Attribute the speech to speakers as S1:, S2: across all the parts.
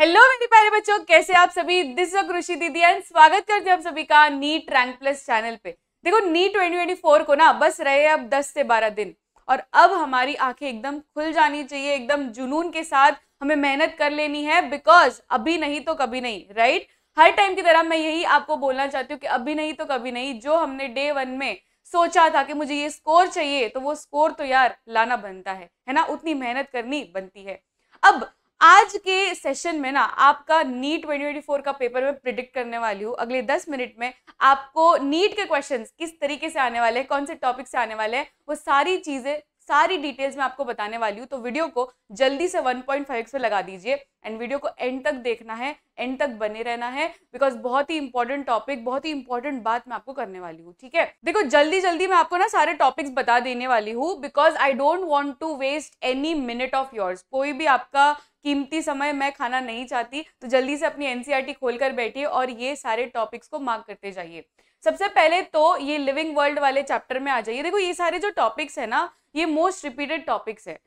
S1: Hello मेरे प्यारे बच्चों, कैसे आप सभी? दिस कृषि दीदी एंड स्वागत करते हैं आप सभी का नीट रैंक प्लस चैनल पे। देखो नीट 2024 को ना बस रहे अब 10 से 12 दिन। और अब हमारी आँखें एकदम खुल जानी चाहिए, एकदम जुनून के साथ हमें मेहनत कर लेनी है बिकॉज़ अभी नहीं तो कभी नहीं राइट हर टाइम की तरह मैं यही आपको बोलना चाहती हूँ कि अभी नहीं तो कभी नहीं, जो हमने डे वन में सोचा था कि मुझे ये स्कोर चाहिए तो वो स्कोर तो यार लाना बनता है है ना? उतनी मेहनत करनी बनती है। अब आज के सेशन में ना आपका नीट 2024 का पेपर में प्रिडिक्ट करने वाली हूँ। अगले 10 मिनट में आपको नीट के क्वेश्चंस किस तरीके से आने वाले हैं, कौन से टॉपिक से आने वाले हैं, वो सारी चीज़ें, सारी डिटेल्स मैं आपको बताने वाली हूँ। तो वीडियो को जल्दी से 1.5 पे लगा दीजिए एंड वीडियो को एंड तक देखना है एंड तक बने रहना है बिकॉज़ बहुत ही इंपॉर्टेंट टॉपिक बहुत ही इंपॉर्टेंट बात मैं आपको करने वाली हूँ, ठीक है? देखो, जल्दी जल्दी मैं आपको ना सारे टॉपिक्स बता देने वाली हूँ because I don't want to waste any minute of yours कोई भी आपका कीमती समय मैं खाना नहीं चाहती तो जल्दी से अपनी एनसीईआरटी खोलकर बैठिए और ये सारे टॉपिक्स को मार्क करते जाइए। सबसे पहले तो ये लिविंग वर्ल्ड वाले चैप्टर में आ जाइए। देखो, ये सारे जो टॉपिक्स है ना, ये मोस्ट रिपीटेड टॉपिक्स है।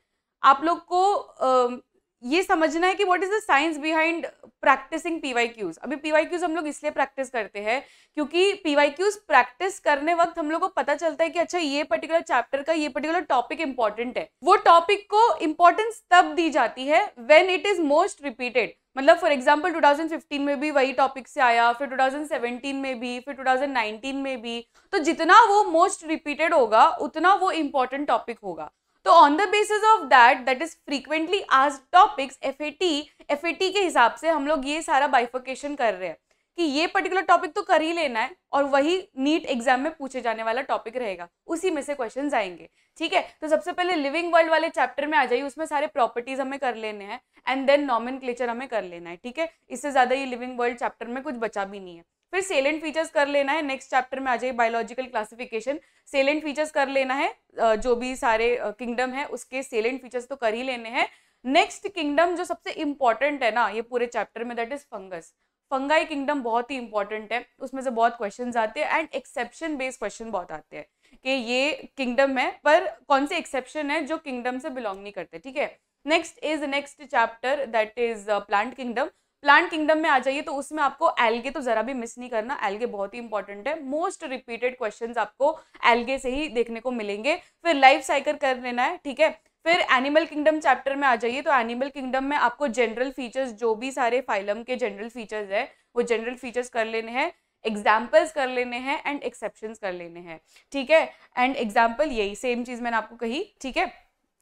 S1: आप लोग को ये समझना है कि what is the science behind practising PY Qs अभी पीवाई क्यूज हम लोग इसलिए प्रैक्टिस करते हैं क्योंकि पीवाई क्यूज प्रैक्टिस करने वक्त हम लोग को पता चलता है कि अच्छा ये पर्टिकुलर चैप्टर का ये पर्टिकुलर टॉपिक इंपॉर्टेंट है। वो टॉपिक को इंपॉर्टेंस तब दी जाती है when it is most repeated मतलब फॉर एग्ज़ाम्पल 2015 में भी वही टॉपिक से आया, फिर 2017 में भी, फिर 2019 में भी। तो जितना वो मोस्ट रिपीटेड होगा, उतना वो इम्पोर्टेंट टॉपिक होगा। तो on the basis of that that is frequently आज topics F A T F A T के हिसाब से हम लोग ये सारा बाइफिकेशन कर रहे हैं कि ये पर्टिकुलर टॉपिक तो कर ही लेना है और वही नीट एग्ज़ाम में पूछे जाने वाला टॉपिक रहेगा। उसी में से क्वेश्चन आएँगे। ठीक है? तो सबसे पहले लिविंग वर्ल्ड वाले चैप्टर में आ जाइए, उसमें सारे प्रॉपर्टीज़ हमें कर लेने हैं एंड देन नॉमिन हमें कर लेना है। ठीक है? इससे ज़्यादा ये लिविंग वर्ल्ड चैप्टर में कुछ बचा भी नहीं है। फिर सेलेंट फीचर्स कर लेना है। नेक्स्ट चैप्टर में आ जाइए बायोलॉजिकल क्लासिफिकेशन सेलेंट फीचर्स कर लेना है जो भी सारे किंगडम है, उसके सेलेंट फीचर्स तो कर ही लेने हैं। नेक्स्ट किंगडम जो सबसे इंपॉर्टेंट है ना, ये पूरे चैप्टर में that is fungus fungi kingdom बहुत ही इंपॉर्टेंट है। उसमें से बहुत क्वेश्चन आते हैं एंड एक्सेप्शन बेस्ड क्वेश्चन बहुत आते हैं कि ये किंगडम है, पर कौन से एक्सेप्शन है जो किंगडम से बिलोंग नहीं करते, ठीक है? Next is next chapter that is plant kingdom plant kingdom में आ जाइए तो उसमें आपको एल्गे तो जरा भी मिस नहीं करना। एल्गे बहुत ही इंपॉर्टेंट है। मोस्ट रिपीटेड क्वेश्चन आपको एल्गे से ही देखने को मिलेंगे। फिर लाइफ साइकिल कर लेना है, ठीक है? फिर एनिमल किंगडम चैप्टर में आ जाइए तो एनिमल किंगडम में आपको जनरल फीचर्स जो भी सारे फाइलम के जनरल फीचर्स है, वो जनरल फीचर्स कर लेने हैं एग्जाम्पल्स कर लेने हैं एंड एक्सेप्शन कर लेने हैं, ठीक है? एंड एग्ज़ाम्पल यही सेम चीज़ मैंने आपको कही, ठीक है?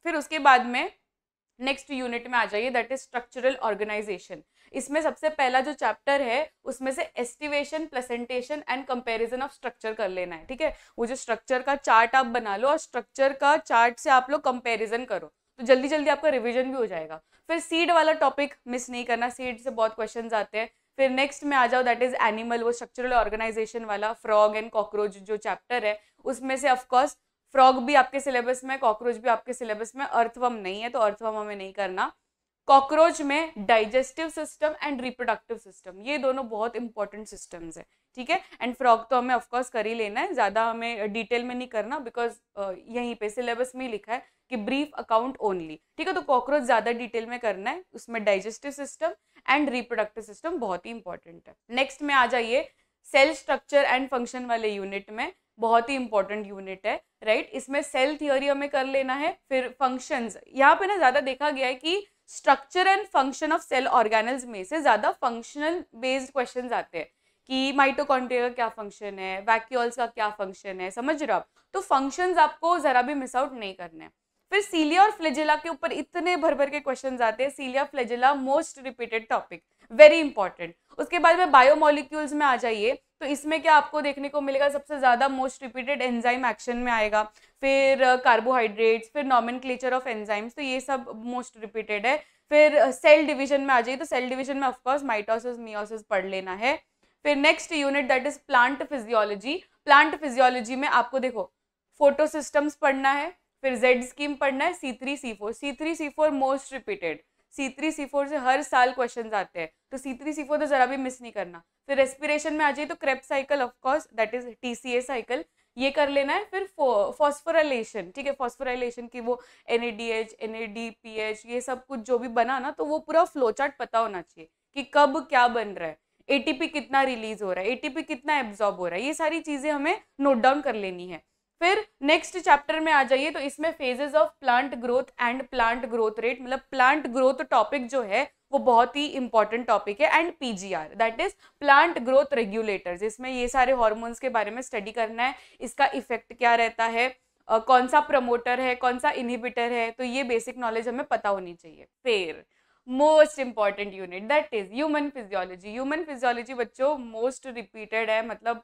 S1: फिर उसके बाद में नेक्स्ट यूनिट में आ जाइए दैट इज़ स्ट्रक्चरल ऑर्गेनाइजेशन इसमें सबसे पहला जो चैप्टर है, उसमें से aestivation presentation and comparison of structure कर लेना है, ठीक है? वो जो स्ट्रक्चर का चार्ट आप बना लो और स्ट्रक्चर का चार्ट से आप लोग कंपेरिजन करो तो जल्दी जल्दी आपका रिविजन भी हो जाएगा। फिर सीड वाला टॉपिक मिस नहीं करना सीड से बहुत क्वेश्चन आते हैं। फिर नेक्स्ट में आ जाओ दैट इज़ एनिमल वो स्ट्रक्चरल ऑर्गेनाइजेशन वाला फ्रॉग एंड कॉकरोच जो चैप्टर है, उसमें से ऑफकोर्स फ्रॉग भी आपके सिलेबस में कॉकरोच भी आपके सिलेबस में अर्थवम नहीं है तो अर्थवम हमें नहीं करना। कॉकरोच में digestive system and reproductive system ये दोनों बहुत इंपॉर्टेंट सिस्टम्स है, ठीक है? एंड फ्रॉग तो हमें ऑफकोर्स कर ही लेना है, ज़्यादा हमें डिटेल में नहीं करना बिकॉज़ यहीं पे सिलेबस में ही लिखा है कि ब्रीफ अकाउंट ओनली ठीक है? तो कॉकरोच ज़्यादा डिटेल में करना है, उसमें digestive system and reproductive system बहुत ही इंपॉर्टेंट है। नेक्स्ट में आ जाइए सेल स्ट्रक्चर एंड फ़ंक्शन वाले यूनिट में बहुत ही इंपॉर्टेंट यूनिट है राइट right? इसमें सेल थियोरी हमें कर लेना है, फिर फ़ंक्शंस यहाँ पे ना ज़्यादा देखा गया है कि structure and function of cell organelles में से ज़्यादा फंक्शनल बेस्ड क्वेश्चन आते हैं। कि माइटोकॉन्ड्रिया का क्या फ़ंक्शन है? वैक्यूल्स का क्या फ़ंक्शन है? समझ रहे हो आप? तो फ़ंक्शंस आपको ज़रा भी मिस आउट नहीं करने हैं। फिर सीलिया और फ्लेजिला के ऊपर इतने भर भर के क्वेश्चन आते हैं। Cilia flagella most repeated topic very important उसके बाद में बायोमोलिक्यूल्स में आ जाइए। तो इसमें क्या आपको देखने को मिलेगा? सबसे ज़्यादा मोस्ट रिपीटेड एंजाइम एक्शन में आएगा। फिर कार्बोहाइड्रेट्स फिर नॉमिन ऑफ़ एंजाइम्स तो ये सब मोस्ट रिपीटेड है। फिर सेल डिवीज़न में आ जाइए तो सेल डिवीज़न में ऑफकोर्स माइटोसिस मियोसिस पढ़ लेना है। फिर next unit that is plant physiology plant physiology में आपको देखो फ़ोटो सिस्टम्स पढ़ना है, फिर जेड स्कीम पढ़ना है C three C four C three C four most repeated C three C four से हर साल क्वेश्चन आते हैं। तो सी थ्री सी फोर तो जरा भी मिस नहीं करना। फिर रेस्पिरेशन में आ जाइए तो Krebs cycle of course that is T C A cycle ये कर लेना है, फिर फॉस्फोराइलेशन ठीक है? फॉस्फोराइलेशन की वो N A D H N A D P H ये सब कुछ जो भी बना ना तो वो पूरा फ्लो चार्ट पता होना चाहिए कि कब क्या बन रहा है। एटीपी कितना रिलीज़ हो रहा है एटीपी कितना एब्जॉर्ब हो रहा है, ये सारी चीज़ें हमें नोट डाउन कर लेनी है। फिर नेक्स्ट चैप्टर में आ जाइए तो इसमें phases of plant growth and plant growth rate मतलब प्लांट ग्रोथ टॉपिक जो है वो बहुत ही इंपॉर्टेंट टॉपिक है and PGR that is plant growth regulators इसमें ये सारे हॉर्मोन्स के बारे में स्टडी करना है इसका इफ़ेक्ट क्या रहता है uh, कौन सा प्रमोटर है कौन सा इनहिबिटर है तो ये बेसिक नॉलेज हमें पता होनी चाहिए। फिर most important unit that is human physiology human physiology बच्चों मोस्ट रिपीटेड है मतलब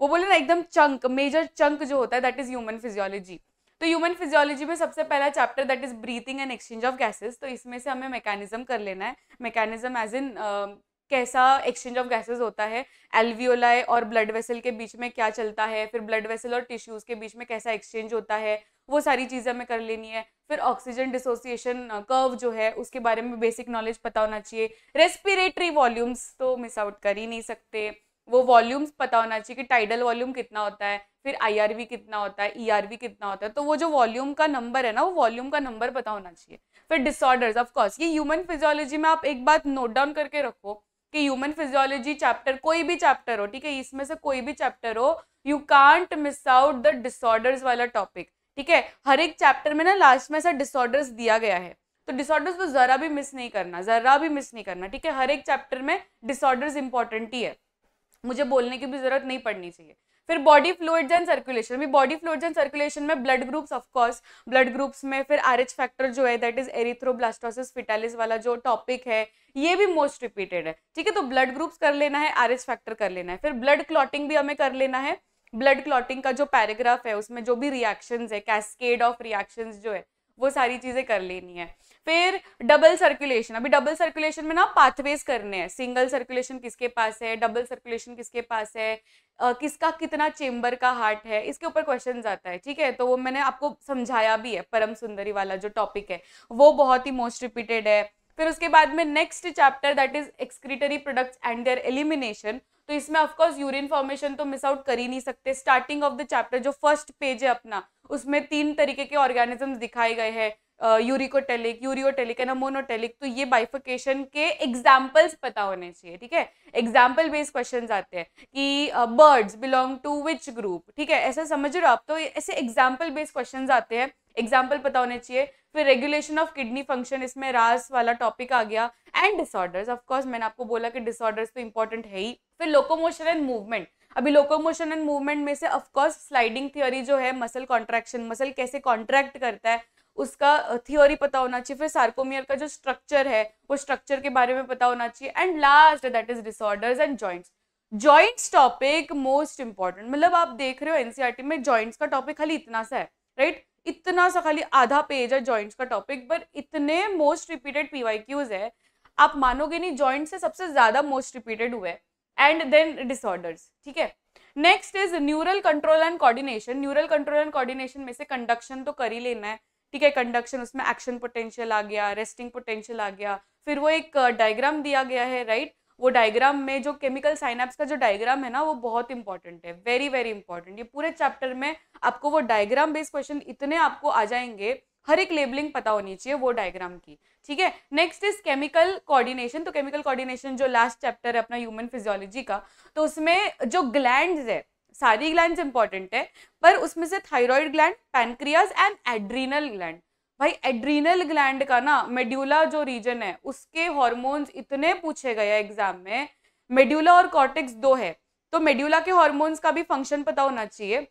S1: वो बोले ना एकदम चंक मेजर चंक जो होता है दैट इज़ ह्यूमन फिजियोलॉजी तो ह्यूमन फिजियोलॉजी में सबसे पहला chapter that is breathing and exchange of gases तो इसमें से हमें मैकेनिज्म कर लेना है। मैकेनिज्म एज इन कैसा एक्सचेंज ऑफ़ गैसेस होता है एल्वियोलाई और ब्लड वेसल के बीच में क्या चलता है, फिर ब्लड वेसल और टिश्यूज के बीच में कैसा एक्सचेंज होता है, वो सारी चीज़ें हमें कर लेनी है। फिर ऑक्सीजन डिसोसिएशन कर्व जो है, उसके बारे में बेसिक नॉलेज पता होना चाहिए। रेस्पिरेटरी वॉल्यूम्स तो मिस आउट कर ही नहीं सकते। वो वॉल्यूम्स पता होना चाहिए कि टाइडल वॉल्यूम कितना होता है, फिर आईआरवी कितना होता है ईआरवी e कितना होता है तो वो जो वॉल्यूम का नंबर है ना, वो वॉल्यूम का नंबर पता होना चाहिए। फिर डिसऑर्डर्स ऑफ़ कोर्स ये ह्यूमन फिजियोलॉजी में आप एक बात नोट डाउन करके रखो कि ह्यूमन फिजियोलॉजी चैप्टर कोई भी चैप्टर हो, ठीक है, इसमें से कोई भी चैप्टर हो you can't miss out the disorders वाला टॉपिक ठीक है? हर एक चैप्टर में ना लास्ट में ऐसा डिसऑर्डर्स दिया गया है तो डिसऑर्डर्स को जरा भी मिस नहीं करना, जरा भी मिस नहीं करना, ठीक है? हर एक चैप्टर में डिसऑर्डर्स इंपॉर्टेंट ही है। मुझे बोलने की भी ज़रूरत नहीं पड़नी चाहिए। फिर बॉडी फ्लूइड्स एंड सर्कुलेशन भी बॉडी फ्लूइड्स एंड सर्कुलेशन में blood groups of course blood groups में फिर आर एच फैक्टर जो है दैट इज़ एरिथ्रोब्लास्टोसिस फिटालिस वाला जो टॉपिक है, ये भी मोस्ट रिपीटेड है। ठीक है तो ब्लड ग्रुप्स कर लेना है आर एच फैक्टर कर लेना है। फिर ब्लड क्लॉटिंग भी हमें कर लेना है। ब्लड क्लॉटिंग का जो पैराग्राफ है, उसमें जो भी रिएक्शन है कैस्केड ऑफ़ रिएक्शन जो है वो सारी चीज़ें कर लेनी है। फिर डबल सर्कुलेशन अभी डबल सर्कुलेशन में ना पाथवेज करने हैं। सिंगल सर्कुलेशन किसके पास है? डबल सर्कुलेशन किसके पास है? uh, किसका कितना चेम्बर का हार्ट है? इसके ऊपर क्वेश्चन आता है ठीक है? तो वो मैंने आपको समझाया भी है परम सुंदरी वाला जो टॉपिक है। वो बहुत ही मोस्ट रिपीटेड है। फिर उसके बाद में next chapter that is excretory products and their elimination तो इसमें ऑफकोर्स यूरिन फॉर्मेशन तो मिस आउट कर ही नहीं सकते। स्टार्टिंग ऑफ़ द चैप्टर जो फ़र्स्ट पेज है अपना, उसमें तीन तरीके के ऑर्गेनिजम्स दिखाए गए हैं यूरिकोटेलिक यूरियोटेलिक एंड मोनोटेलिक तो ये बाइफिकेशन के एग्जाम्पल्स पता होने चाहिए, ठीक है? एग्ज़ाम्पल बेस्ड क्वेश्चन आते हैं कि birds belong to which group ठीक है? ऐसा समझ रहे हो आप? तो ऐसे एग्ज़ाम्पल बेस्ड क्वेश्चन आते हैं एग्ज़ाम्पल पता होने चाहिए। फिर रेगुलेशन ऑफ़ किडनी फ़ंक्शन इसमें रास वाला टॉपिक आ गया एंड डिसऑर्डर्स ऑफ़ कोर्स मैंने आपको बोला कि डिसऑर्डर्स तो इंपॉर्टेंट है ही। फिर लोकोमोशन एंड मूवमेंट अभी लोकोमोशन एंड मूवमेंट में से ऑफकोर्स स्लाइडिंग थियोरी जो है मसल कॉन्ट्रैक्शन मसल कैसे कॉन्ट्रैक्ट करता है, उसका थियोरी पता होना चाहिए। फिर सार्कोमियर का जो स्ट्रक्चर है, वो स्ट्रक्चर के बारे में पता होना चाहिए। And last that is disorders and joints joints topic most important मतलब आप देख रहे हो एनसीआरटी में जॉइंट्स का टॉपिक खाली इतना सा है राइट इतना सा खाली आधा पेज है जॉइंट्स का टॉपिक पर इतने मोस्ट रिपीटेड पीवाईक्यूज है। आप मानोगे नहीं जॉइंट से सबसे ज़्यादा मोस्ट रिपीटेड हुए एंड देन डिसऑर्डर्स ठीक है? Next is neural control and coordination neural control and coordination में से कंडक्शन तो कर ही लेना है, ठीक है? कंडक्शन उसमें एक्शन पोटेंशियल आ गया रेस्टिंग पोटेंशियल आ गया। फिर वो एक डायग्राम दिया गया है राइट वो डायग्राम में जो केमिकल साइनैप्स का जो डायग्राम है ना, वो बहुत इंपॉर्टेंट है वेरी वेरी इंपॉर्टेंट ये पूरे चैप्टर में आपको वो डायग्राम बेस्ड क्वेश्चन इतने आपको आ जाएँगे, हर एक लेबलिंग पता होनी चाहिए वो डायग्राम की, ठीक है? नेक्स्ट इज़ केमिकल कोऑर्डिनेशन तो केमिकल कोऑर्डिनेशन जो लास्ट चैप्टर है अपना ह्यूमन फिजियोलॉजी का तो उसमें जो ग्लैंड है, सारी ग्लैंड इंपॉर्टेंट है, पर उसमें से thyroid gland pancreas and adrenal gland भाई एड्रीनल ग्लैंड का ना मेड्यूला जो रीजन है, उसके हॉर्मोन्स इतने पूछे गए एग्ज़ाम में। मेड्यूला और कॉर्टेक्स दो है। तो मेड्यूला के हॉर्मोन्स का भी फ़ंक्शन पता होना चाहिए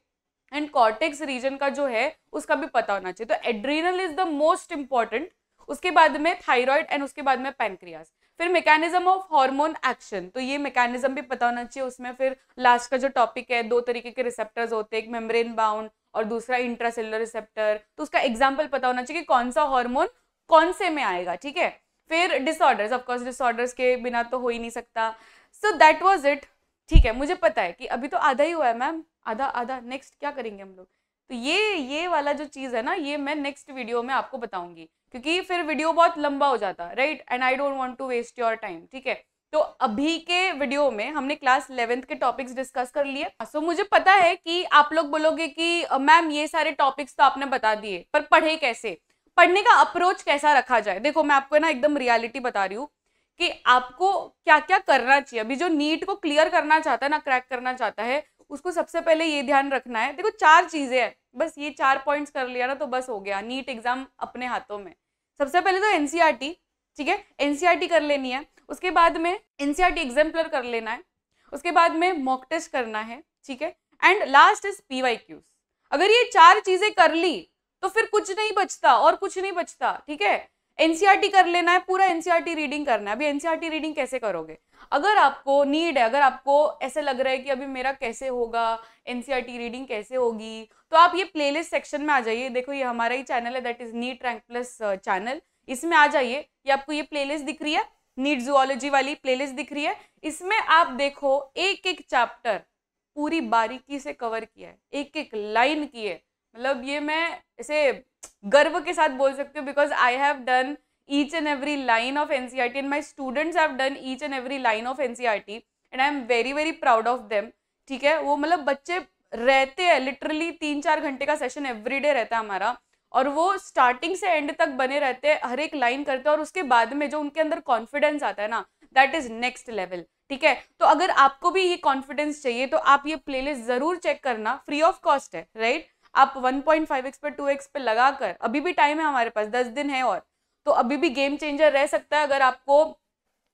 S1: एंड कॉर्टेक्स रीजन का जो है, उसका भी पता होना चाहिए। तो adrenal is the most important उसके बाद में थायराइड एंड उसके बाद में पैनक्रियाज फिर मैकेनिज्म ऑफ़ हार्मोन एक्शन तो ये मैकेनिज्म भी पता होना चाहिए। उसमें फिर लास्ट का जो टॉपिक है, दो तरीके के रिसेप्टर्स होते हैं, एक मेम्ब्रेन बाउंड और दूसरा इंट्रासेलुलर रिसेप्टर तो उसका एग्ज़ाम्पल पता होना चाहिए कि कौन सा हॉर्मोन कौन से में आएगा, ठीक है? फिर डिसऑर्डर्स ऑफकोर्स डिसऑर्डर्स के बिना तो हो ही नहीं सकता। सो दैट वॉज़ इट ठीक है? मुझे पता है कि अभी तो आधा ही हुआ है मैम आधा आधा नेक्स्ट क्या करेंगे हम लोग? तो ये ये वाला जो चीज़ है ना, ये मैं नेक्स्ट वीडियो में आपको बताऊँगी। क्योंकि फिर वीडियो बहुत लंबा हो जाता right and I don't want to waste your time ठीक है? तो अभी के वीडियो में हमने क्लास इलेवेंथ के टॉपिक्स डिस्कस कर लिए। सो so, मुझे पता है कि आप लोग बोलोगे कि मैम ये सारे टॉपिक्स तो आपने बता दिए पर पढ़े कैसे? पढ़ने का अप्रोच कैसा रखा जाए? देखो मैं आपको ना एकदम रियलिटी बता रही हूँ कि आपको क्या क्या करना चाहिए। अभी जो नीट को क्लियर करना चाहता है ना क्रैक करना चाहता है उसको सबसे पहले ये ध्यान रखना है। देखो चार चीज़ें हैं। बस ये चार पॉइंट्स कर लिया ना तो बस हो गया। नीट एग्ज़ाम अपने हाथों में। सबसे पहले तो एनसीआरटी ठीक है? एनसीआरटी कर लेनी है। उसके बाद में एनसीआरटी एग्जाम्पलर कर लेना है। उसके बाद में मॉक टेस्ट करना है, ठीक है? And last is PY Qs अगर ये चार चीज़ें कर ली तो फिर कुछ नहीं बचता और कुछ नहीं बचता, ठीक है? एनसीआरटी कर लेना है, पूरा एनसीआरटी रीडिंग करना है। अभी एनसीआरटी रीडिंग कैसे करोगे? अगर आपको नीड है, अगर आपको ऐसे लग रहा है कि अभी मेरा कैसे होगा एनसीआरटी रीडिंग कैसे होगी तो आप ये प्लेलिस्ट सेक्शन में आ जाइए। देखो, ये हमारा ही चैनल है that is NEET rank plus channel इसमें आ जाइए, ये आपको ये प्लेलिस्ट दिख रही है नीट जुआलॉजी वाली प्लेलिस्ट दिख रही है। इसमें आप देखो एक एक चैप्टर पूरी बारीकी से कवर किया है एक एक लाइन की है। मतलब ये मैं ऐसे गर्व के साथ बोल सकती हूँ because I have done each and every line of N C R T and my students have done each and every line of N C R T and I am very very proud of them ठीक है? वो मतलब बच्चे रहते हैं literally तीन चार घंटे का सेशन एवरी डे रहता है हमारा। और वो स्टार्टिंग से एंड तक बने रहते हैं, हर एक लाइन करते हैं और उसके बाद में जो उनके अंदर कॉन्फिडेंस आता है ना दैट इज़ नेक्स्ट लेवल ठीक है? तो अगर आपको भी ये कॉन्फिडेंस चाहिए तो आप ये प्लेलिस्ट ज़रूर चेक करना फ्री ऑफ़ कॉस्ट है राइट आप 1.5x पे 2x पे लगा कर अभी भी टाइम है हमारे पास 10 दिन है और तो अभी भी गेम चेंजर रह सकता है अगर आपको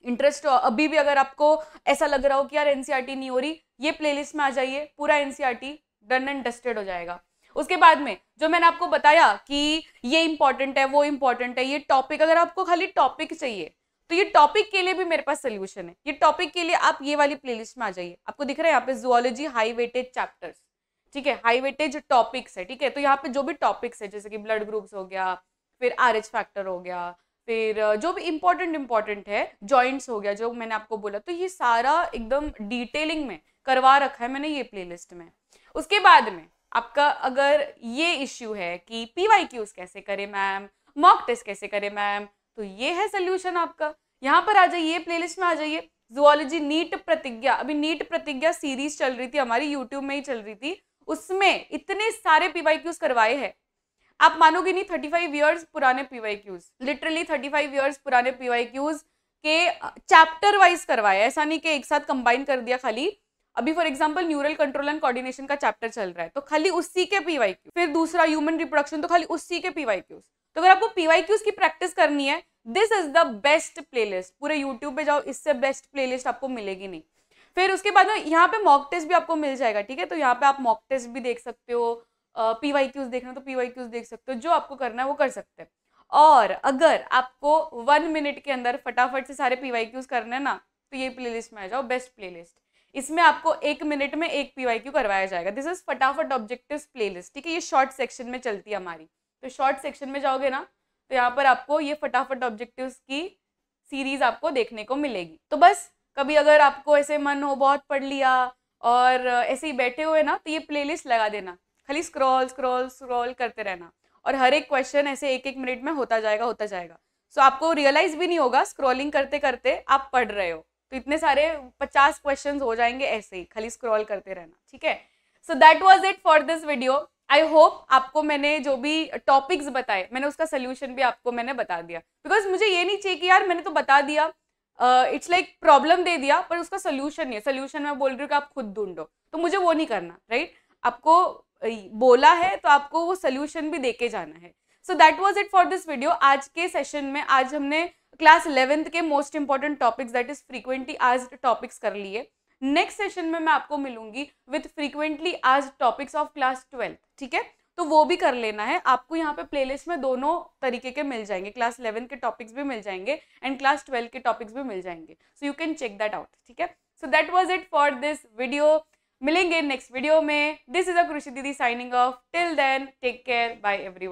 S1: इंटरेस्ट अभी भी अगर आपको ऐसा लग रहा हो कि यार एनसीआरटी नहीं हो रही, ये प्लेलिस्ट में आ जाइए, पूरा एनसीआरटी डन एंड डस्टेड हो जाएगा। उसके बाद में जो मैंने आपको बताया कि ये इंपॉर्टेंट है, वो इंपॉर्टेंट है, ये टॉपिक अगर आपको खाली टॉपिक चाहिए तो ये टॉपिक के लिए भी मेरे पास सोल्यूशन है। ये टॉपिक के लिए आप ये वाली प्लेलिस्ट में आ जाइए। आपको दिख रहा है यहाँ पे जुअलॉजी हाई वेटेज चैप्टर्स ठीक है? हाई वेटेज टॉपिक्स है, ठीक है? तो यहाँ पे जो भी टॉपिक्स है, जैसे कि ब्लड ग्रुप्स हो गया, फिर आर एच फैक्टर हो गया, फिर जो भी इंपॉर्टेंट इंपॉर्टेंट है जॉइंट्स हो गया, जो मैंने आपको बोला तो ये सारा एकदम डिटेलिंग में करवा रखा है मैंने ये प्लेलिस्ट में। उसके बाद में आपका अगर ये इश्यू है कि पी वाई क्यूज कैसे करें मैम मॉक टेस्ट कैसे करें मैम तो ये है सोल्यूशन आपका। यहाँ पर आ जाइए प्लेलिस्ट में आ जाइए। जुआलॉजी नीट प्रतिज्ञा, अभी नीट प्रतिज्ञा सीरीज़ चल रही थी, हमारी यूट्यूब में ही चल रही थी। उसमें इतने सारे पीवाई क्यूज करवाए हैं। आप मानोगे नहीं थर्टी फाइव ईयर्स पुराने PY Qs literally thirty five years पुराने पीवाई क्यूज के चैप्टर वाइज करवाए ऐसा नहीं कि एक साथ कंबाइन कर दिया खाली। अभी for example neural control and coordination का चैप्टर चल रहा है तो खाली उसी के पीवाई क्यू फिर दूसरा ह्यूमन रिप्रोडक्शन तो खाली उसी के पीवाई क्यूज तो अगर आपको पीवाई क्यूज की प्रैक्टिस करनी है this is the best playlist पूरे यूट्यूब पे जाओ, इससे बेस्ट प्लेलिस्ट आपको मिलेगी नहीं। फिर उसके बाद में यहाँ पे मॉक टेस्ट भी आपको मिल जाएगा, ठीक है? तो यहाँ पे आप मॉक टेस्ट भी देख सकते हो पी वाई क्यूज देखना तो पी वाई क्यूज देख सकते हो, जो आपको करना है वो कर सकते हैं। और अगर आपको वन मिनट के अंदर फटाफट से सारे पी वाई क्यूज करने ना तो ये प्लेलिस्ट में आ जाओ बेस्ट प्लेलिस्ट इसमें आपको एक मिनट में एक पी वाई क्यू करवाया जाएगा। दिस इज़ फटाफट ऑब्जेक्टिव प्लेलिस्ट ठीक है? ये शॉर्ट सेक्शन में चलती है हमारी। तो शॉर्ट सेक्शन में जाओगे ना तो यहाँ पर आपको ये फटाफट ऑब्जेक्टिव की सीरीज़ आपको देखने को मिलेगी। तो बस, कभी अगर आपको ऐसे मन हो, बहुत पढ़ लिया और ऐसे ही बैठे हुए ना तो ये प्लेलिस्ट लगा देना। खाली स्क्रॉल स्क्रॉल स्क्रॉल करते रहना। और हर एक क्वेश्चन ऐसे एक एक मिनट में होता जाएगा होता जाएगा। सो आपको रियलाइज़ भी नहीं होगा स्क्रॉलिंग करते करते आप पढ़ रहे हो। तो इतने सारे पचास क्वेश्चन हो जाएँगे ऐसे ही, खाली स्क्रॉल करते रहना, ठीक है? So that was it for this video I hope आपको मैंने जो भी टॉपिक्स बताए, मैंने उसका सोल्यूशन भी आपको मैंने बता दिया। बिकॉज़ मुझे ये नहीं चाहिए कि यार मैंने तो बता दिया इट्स लाइक प्रॉब्लम दे दिया, पर उसका सोल्यूशन नहीं है। सोल्यूशन मैं बोल रही हूँ कि आप खुद ढूंढो। तो मुझे वो नहीं करना राइट right? आपको बोला है तो आपको वो सोल्यूशन भी देके जाना है। So that was it for this video आज के सेशन में आज हमने क्लास इलेवेंथ के most important topics that is frequently आज टॉपिक्स कर लिए। नेक्स्ट सेशन में मैं आपको मिलूँगी विथ फ्रीक्वेंटली आज टॉपिक्स ऑफ़ क्लास ट्वेल्थ ठीक है? तो वो भी कर लेना है। आपको यहाँ पे प्लेलिस्ट में दोनों तरीके के मिल जाएँगे। क्लास इलेवन के टॉपिक्स भी मिल जाएँगे एंड क्लास ट्वेल्व के टॉपिक्स भी मिल जाएँगे। So you can check that out ठीक है? So that was it for this video मिलेंगे नेक्स्ट वीडियो में। This is a Krishi Didi signing off till then take care bye every